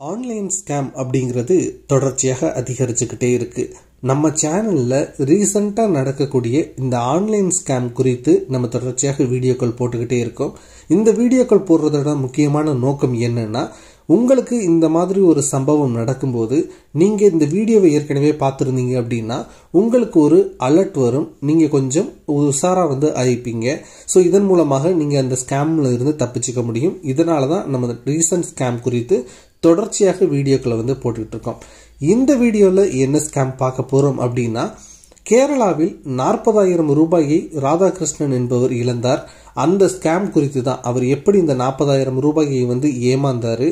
Online scam அப்படிங்கிறது தொடர்ச்சியாக அதிகரிச்சுக்கிட்டே இருக்குது நம்ம சேனலில் ரீசண்டாக நடக்கக்கூடிய இந்த ஆன்லைன் ஸ்கேம் குறித்து நம்ம தொடர்ச்சியாக வீடியோக்கள் போட்டுக்கிட்டே இருக்கோம். இந்த வீடியோக்கள் போடுறதோட முக்கியமான நோக்கம் என்னென்னா உங்களுக்கு இந்த மாதிரி ஒரு சம்பவம் நடக்கும்போது நீங்கள் இந்த வீடியோவை ஏற்கனவே பார்த்துருந்தீங்க அப்படின்னா உங்களுக்கு ஒரு அலர்ட் வரும். நீங்கள் கொஞ்சம் உஷாராக வந்து அழைப்பீங்க. ஸோ இதன் மூலமாக நீங்கள் அந்த ஸ்கேமில் இருந்து தப்பிச்சுக்க முடியும். இதனால தான் நம்ம ரீசன்ட் ஸ்கேம் குறித்து தொடர்ச்சியாக வீடியோக்களை வந்து போட்டுக்கிட்டு இருக்கோம் இந்த வீடியோவில் என்ன ஸ்கேம் பார்க்க போகிறோம் அப்படின்னா கேரளாவில் நாற்பதாயிரம் ரூபாயை ராதாகிருஷ்ணன் என்பவர் இழந்தார். அந்த ஸ்கேம் குறித்து தான் அவர் எப்படி இந்த நாற்பதாயிரம் ரூபாயை வந்து ஏமாந்தார்?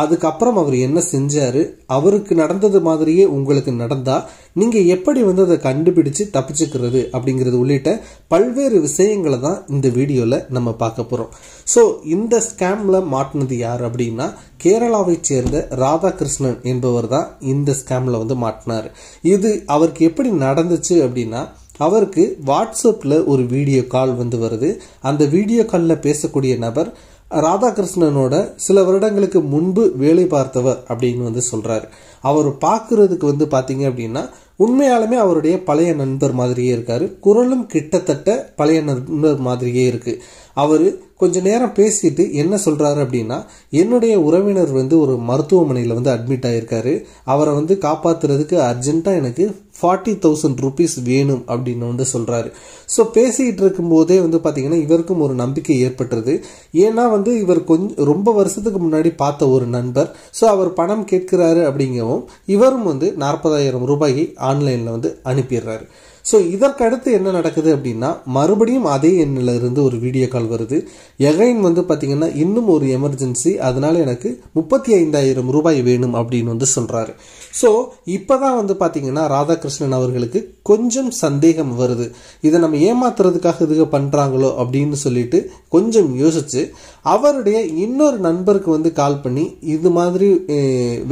அதுக்கப்புறம் அவர் என்ன செஞ்சார்? அவருக்கு நடந்தது மாதிரியே உங்களுக்கு நடந்தா நீங்கள் எப்படி வந்து அதை கண்டுபிடிச்சு தப்பிச்சுக்கிறது அப்படிங்கிறது உள்ளிட்ட பல்வேறு விஷயங்களை தான் இந்த வீடியோவில் நம்ம பார்க்க போகிறோம் ஸோ இந்த ஸ்கேமில் மாட்டினது யார் அப்படின்னா கேரளாவை சேர்ந்த ராதாகிருஷ்ணன் என்பவர் தான் இந்த ஸ்கேமில் வந்து மாட்டினார். இது அவருக்கு எப்படி நடந்துச்சு அப்படின்னா அவருக்கு வாட்ஸ்அப்பில் ஒரு வீடியோ கால் வந்து வருது. அந்த வீடியோ காலில் பேசக்கூடிய நபர் ராதாகிருஷ்ணனோட சில வருடங்களுக்கு முன்பு வேலை பார்த்தவர் அப்படின்னு வந்து சொல்கிறாரு அவர் பார்க்குறதுக்கு வந்து பார்த்தீங்க அப்படின்னா உண்மையாலுமே அவருடைய பழைய நண்பர் மாதிரியே இருக்காரு. குரலும் கிட்டத்தட்ட பழைய நண்பர் மாதிரியே இருக்கு. அவர் கொஞ்ச நேரம் பேசிட்டு என்ன சொல்றாரு அப்படின்னா என்னுடைய உறவினர் வந்து ஒரு மருத்துவமனையில் வந்து அட்மிட் ஆயிருக்காரு. அவரை வந்து காப்பாத்துறதுக்கு அர்ஜென்ட்டாக எனக்கு ஃபார்ட்டி தௌசண்ட் ருபீஸ் வேணும் அப்படின்னு வந்து சொல்கிறாரு ஸோ பேசிக்கிட்டு இருக்கும்போதே வந்து பார்த்தீங்கன்னா இவருக்கும் ஒரு நம்பிக்கை ஏற்பட்டுருது ஏன்னா வந்து இவர் கொஞ்சம் ரொம்ப வருஷத்துக்கு முன்னாடி பார்த்த ஒரு நண்பர். ஸோ அவர் பணம் கேட்கிறாரு அப்படிங்கவும் இவரும் வந்து நாற்பதாயிரம் ரூபாயை ஆன்லைனில் வந்து அனுப்பிடுறாரு. ஸோ இதற்கடுத்து என்ன நடக்குது அப்படின்னா மறுபடியும் அதே எண்ணில் இருந்து ஒரு வீடியோ கால் வருது. எகைன் வந்து பார்த்தீங்கன்னா இன்னும் ஒரு எமர்ஜென்சி அதனால எனக்கு முப்பத்தி ஐந்தாயிரம் ரூபாய் வேணும் அப்படின்னு வந்து சொல்கிறாரு ஸோ இப்போ தான் வந்து பார்த்தீங்கன்னா ராதாகிருஷ்ணன் அவர்களுக்கு கொஞ்சம் சந்தேகம் வருது. இதை நம்ம ஏமாத்துறதுக்காக இதுக பண்ணுறாங்களோ அப்படின்னு சொல்லிட்டு கொஞ்சம் யோசிச்சு அவருடைய இன்னொரு நண்பருக்கு வந்து கால் பண்ணி இது மாதிரி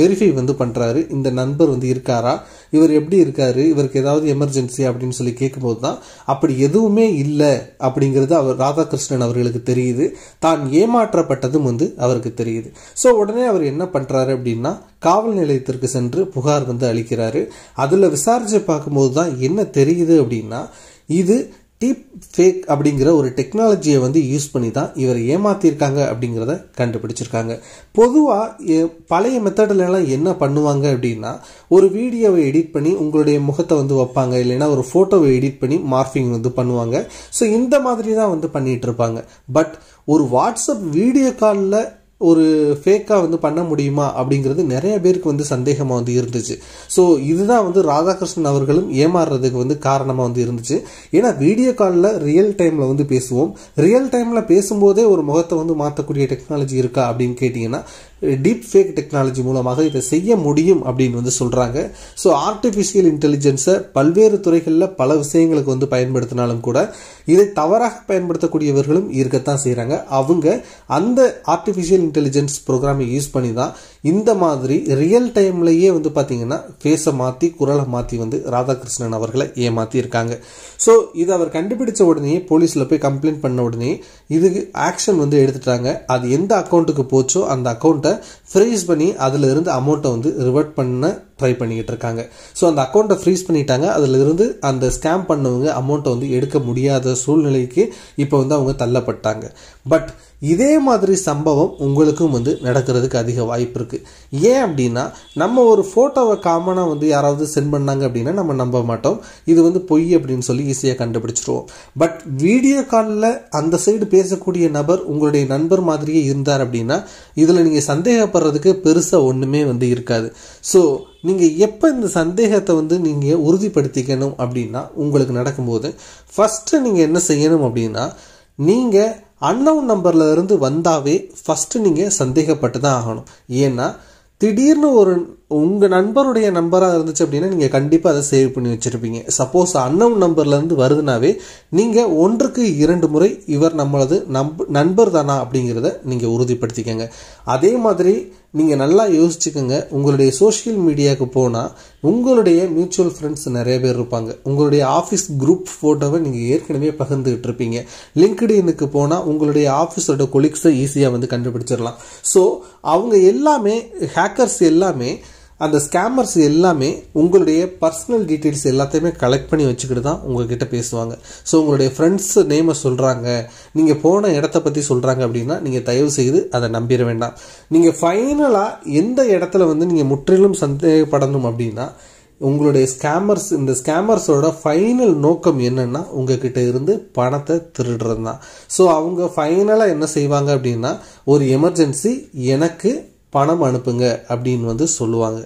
வெரிஃபை வந்து பண்ணுறாரு இந்த நண்பர் வந்து இருக்காரா? இவர் எப்படி இருக்காரு? இவருக்கு ஏதாவது எமர்ஜென்சி அப்படின்னு சொல்லி கேட்கும்போது தான் அப்படி எதுவுமே இல்லை அப்படிங்கிறது அவர் ராதாகிருஷ்ணன் அவர்களுக்கு தெரியுது. தான் ஏமாற்றப்பட்டதும் வந்து அவருக்கு தெரியுது. ஸோ உடனே அவர் என்ன பண்ணுறாரு அப்படின்னா காவல் நிலையத்திற்கு சென்று புகார் வந்து அளிக்கிறாரு. அதில் விசாரித்து பார்க்கும்போது தான் என்ன தெரியுது அப்படின்னா இது டீப் ஃபேக் அப்படிங்கிற ஒரு டெக்னாலஜியை வந்து யூஸ் பண்ணி தான் இவர் ஏமாத்தியிருக்காங்க அப்படிங்கிறத கண்டுபிடிச்சிருக்காங்க. பொதுவாக பழைய மெத்தட்லலாம் என்ன பண்ணுவாங்க அப்படின்னா ஒரு வீடியோவை எடிட் பண்ணி உங்களுடைய முகத்தை வந்து வைப்பாங்க. இல்லைன்னா ஒரு ஃபோட்டோவை எடிட் பண்ணி மார்ஃபிங் வந்து பண்ணுவாங்க. ஸோ இந்த மாதிரி தான் வந்து பண்ணிகிட்டு இருப்பாங்க. பட் ஒரு வாட்ஸ்அப் வீடியோ காலில் ஒரு ஃபேக்காக வந்து பண்ண முடியுமா அப்படிங்கிறது நிறைய பேருக்கு வந்து சந்தேகமாக வந்து இருந்துச்சு. ஸோ இதுதான் வந்து ராதாகிருஷ்ணன் அவர்களும் ஏமாறுறதுக்கு வந்து காரணமாக வந்து இருந்துச்சு. ஏன்னா வீடியோ காலில் ரியல் டைமில் வந்து பேசுவோம். ரியல் டைமில் பேசும்போதே ஒரு முகத்தை வந்து மாற்றக்கூடிய டெக்னாலஜி இருக்கா அப்படின்னு கேட்டிங்கன்னா டீப் ஃபேக் டெக்னாலஜி மூலமாக இதை செய்ய முடியும் அப்படின்னு வந்து சொல்கிறாங்க ஸோ ஆர்டிஃபிஷியல் இன்டெலிஜென்ஸை பல்வேறு துறைகளில் பல விஷயங்களுக்கு வந்து பயன்படுத்தினாலும் கூட இதை தவறாக பயன்படுத்தக்கூடியவர்களும் இருக்கத்தான் செய்கிறாங்க அவங்க அந்த ஆர்டிஃபிஷியல் இன்டெலிஜென்ஸ் ப்ரோக்ராமை யூஸ் பண்ணி தான் இந்த மாதிரி ரியல் டைம்லேயே வந்து பார்த்தீங்கன்னா ஃபேஸை மாற்றி குரலை மாற்றி வந்து ராதாகிருஷ்ணன் அவர்களை ஏமாற்றி இருக்காங்க. ஸோ இது அவர் கண்டுபிடிச்ச உடனே போலீஸில் போய் கம்ப்ளைண்ட் பண்ண உடனே இதுக்கு ஆக்ஷன் வந்து எடுத்துட்டாங்க. அது எந்த அக்கௌண்ட்டுக்கு போச்சோ அந்த அக்கௌண்ட்டை ஃப்ரீஸ் பண்ணி அதில் இருந்து அமௌண்ட்டை வந்து ரிவர்ட் பண்ண ட்ரை பண்ணிக்கிட்டு இருக்காங்க ஸோ அந்த அக்கௌண்ட்டை ஃப்ரீஸ் பண்ணிட்டாங்க. அதில் இருந்து அந்த ஸ்கேம் பண்ணவங்க அமௌண்ட்டை வந்து எடுக்க முடியாத சூழ்நிலைக்கு இப்போ வந்து அவங்க தள்ளப்பட்டாங்க. பட் இதே மாதிரி சம்பவம் உங்களுக்கும் வந்து நடக்கிறதுக்கு அதிக வாய்ப்பு இருக்குது ஏன் அப்படின்னா நம்ம ஒரு ஃபோட்டோவை காமனாக வந்து யாராவது சென்ட் பண்ணாங்க அப்படின்னா நம்ம நம்ப மாட்டோம். இது வந்து பொய் அப்படின்னு சொல்லி ஈஸியாக கண்டுபிடிச்சிருவோம். பட் வீடியோ காலில் அந்த சைடு பேசக்கூடிய நபர் உங்களுடைய நண்பர் மாதிரியே இருந்தார் அப்படின்னா இதில் நீங்கள் சந்தேகப்படுறதுக்கு பெருசாக ஒன்றுமே வந்து இருக்காது. ஸோ நீங்கள் எப்போ இந்த சந்தேகத்தை வந்து நீங்கள் உறுதிப்படுத்திக்கணும் அப்படின்னா உங்களுக்கு நடக்கும்போது ஃபஸ்ட்டு நீங்கள் என்ன செய்யணும் அப்படின்னா நீங்கள் அன்னவுன் நம்பரில் இருந்து வந்தாவே ஃபஸ்ட்டு நீங்கள் சந்தேகப்பட்டு தான் ஆகணும். ஏன்னா திடீர்னு ஒரு உங்கள் நண்பருடைய நம்பராக இருந்துச்சு அப்படின்னா நீங்கள் கண்டிப்பாக அதை சேவ் பண்ணி வச்சுருப்பீங்க. சப்போஸ் அன்னவுன் நம்பர்லேருந்து வருதுனாவே நீங்கள் ஒன்றுக்கு இரண்டு முறை இவர் நம்மளது நம்ப நண்பர் தானா அப்படிங்கிறத நீங்கள் உறுதிப்படுத்திக்கங்க. அதே மாதிரி நீங்கள் நல்லா யோசிச்சுக்கோங்க. உங்களுடைய சோஷியல் மீடியாவுக்கு போனால் உங்களுடைய மியூச்சுவல் ஃப்ரெண்ட்ஸ் நிறைய பேர் இருப்பாங்க. உங்களுடைய ஆஃபீஸ் குரூப் ஃபோட்டோவை நீங்கள் ஏற்கனவே பகிர்ந்துகிட்டு இருப்பீங்க. லிங்க்டினுக்கு போனால் உங்களுடைய ஆஃபீஸோட கொலீக்ஸை ஈஸியாக வந்து கண்டுபிடிச்சிடலாம். ஸோ அவங்க எல்லாமே ஹேக்கர்ஸ் எல்லாமே அந்த ஸ்கேமர்ஸ் எல்லாமே உங்களுடைய பர்சனல் டீட்டெயில்ஸ் எல்லாத்தையுமே கலெக்ட் பண்ணி வச்சுக்கிட்டு தான் உங்ககிட்ட பேசுவாங்க. ஸோ உங்களுடைய ஃப்ரெண்ட்ஸ் நேமை சொல்கிறாங்க நீங்கள் போன இடத்த பற்றி சொல்கிறாங்க அப்படின்னா நீங்கள் தயவு செய்து அதை நம்பிட வேண்டாம். நீங்கள் ஃபைனலாக எந்த இடத்துல வந்து நீங்கள் முற்றிலும் சந்தேகப்படணும் அப்படின்னா உங்களுடைய ஸ்கேமர்ஸ் இந்த ஸ்கேமர்ஸோட ஃபைனல் நோக்கம் என்னென்னா உங்ககிட்ட இருந்து பணத்தை திருடுறது தான் ஸோ அவங்க ஃபைனலாக என்ன செய்வாங்க அப்படின்னா ஒரு எமர்ஜென்சி எனக்கு பணம் அனுப்புங்க அப்படின்னு வந்து சொல்லுவாங்க.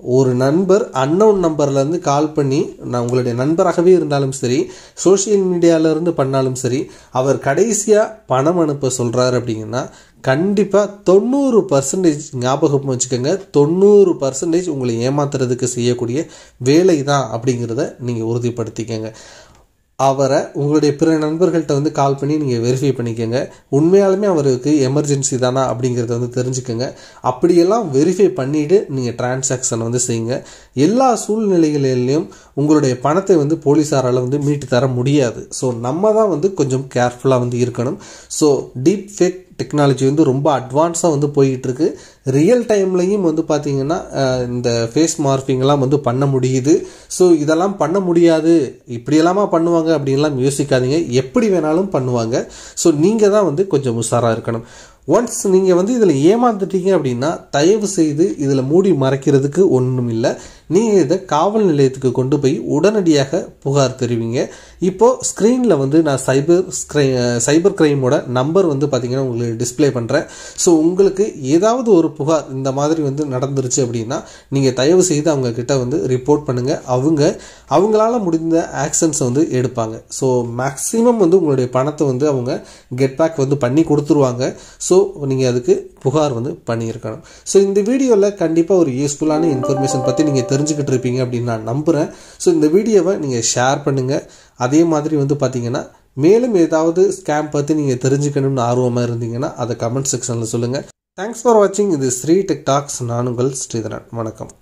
ஒரு நண்பர் அன்னவுன் நம்பர்லேருந்து கால் பண்ணி நான் உங்களுடைய நண்பராகவே இருந்தாலும் சரி சோஷியல் மீடியாவிலேருந்து பண்ணாலும் சரி அவர் கடைசியாக பணம் அனுப்ப சொல்கிறாரு அப்படிங்கன்னா கண்டிப்பாக தொண்ணூறு பர்சன்டேஜ் ஞாபகம் வச்சுக்கோங்க. தொண்ணூறு பர்சன்டேஜ் உங்களை ஏமாத்துறதுக்கு செய்யக்கூடிய வேலை தான் அப்படிங்கிறத நீங்கள் உறுதிப்படுத்திக்கங்க. அவரை உங்களுடைய பிற நண்பர்கள்ட்ட வந்து கால் பண்ணி நீங்கள் வெரிஃபை பண்ணிக்கோங்க. உண்மையாலுமே அவருக்கு எமர்ஜென்சி தானா அப்படிங்கிறத வந்து தெரிஞ்சுக்கோங்க. அப்படியெல்லாம் வெரிஃபை பண்ணிவிட்டு நீங்கள் டிரான்சாக்ஷன் வந்து செய்யுங்க. எல்லா சூழ்நிலைகளிலையும் உங்களுடைய பணத்தை வந்து போலீஸாரால் வந்து மீட்டு தர முடியாது. ஸோ நம்ம தான் வந்து கொஞ்சம் கேர்ஃபுல்லாக வந்து இருக்கணும். ஸோ டீப் ஃபேக் டெக்னாலஜி வந்து ரொம்ப அட்வான்ஸாக வந்து போய்கிட்டுருக்கு ரியல் டைம்லையும் வந்து பார்த்திங்கன்னா இந்த ஃபேஸ் மார்ஃபிங்லாம் வந்து பண்ண முடியுது. ஸோ இதெல்லாம் பண்ண முடியாது. இப்படியெல்லாமா பண்ணுவாங்க அப்படின்லாம் யோசிக்காதீங்க. எப்படி வேணாலும் பண்ணுவாங்க. ஸோ நீங்கள் தான் வந்து கொஞ்சம் உஷாராக இருக்கணும். ஒன்ஸ் நீங்கள் வந்து இதில் ஏமாந்துட்டீங்க அப்படின்னா தயவு செய்து இதில் மூடி மறைக்கிறதுக்கு ஒன்றும் இல்லை நீங்கள் இதை காவல் நிலையத்துக்கு கொண்டு போய் உடனடியாக புகார் தெரிவிங்க. இப்போது ஸ்க்ரீனில் வந்து நான் சைபர் ஸ்க்ரை சைபர் கிரைமோட நம்பர் வந்து பார்த்தீங்கன்னா உங்களுக்கு டிஸ்பிளே பண்ணுறேன் ஸோ உங்களுக்கு ஏதாவது ஒரு புகார் இந்த மாதிரி வந்து நடந்துருச்சு அப்படின்னா நீங்கள் தயவு செய்து அவங்கக்கிட்ட வந்து ரிப்போர்ட் பண்ணுங்கள் அவங்க அவங்களால முடிந்த ஆக்ஷன்ஸை வந்து எடுப்பாங்க. ஸோ மேக்ஸிமம் வந்து உங்களுடைய பணத்தை வந்து அவங்க கெட் பேக் வந்து பண்ணி கொடுத்துருவாங்க. ஸோ நீங்கள் அதுக்கு புகார் வந்து பண்ணியிருக்கணும். ஸோ இந்த வீடியோவில் கண்டிப்பாக ஒரு யூஸ்ஃபுல்லான இன்ஃபர்மேஷன் பற்றி நீங்கள் தெரிஞ்சுக்கிட்டு இருப்பீங்க அப்படின்னு நான் நம்புகிறேன் ஸோ இந்த வீடியோவை நீங்கள் ஷேர் பண்ணுங்கள் அதே மாதிரி வந்து பார்த்தீங்கன்னா மேலும் ஏதாவது ஸ்கேம் பற்றி நீங்கள் தெரிஞ்சுக்கணும்னு ஆர்வமாக இருந்தீங்கன்னா அதை கமெண்ட் செக்ஷனில் சொல்லுங்கள் தேங்க்ஸ் ஃபார் வாட்சிங் இது ஸ்ரீ டெக் டாக்ஸ் நான் உங்கள் ஸ்ரீதரன். வணக்கம்.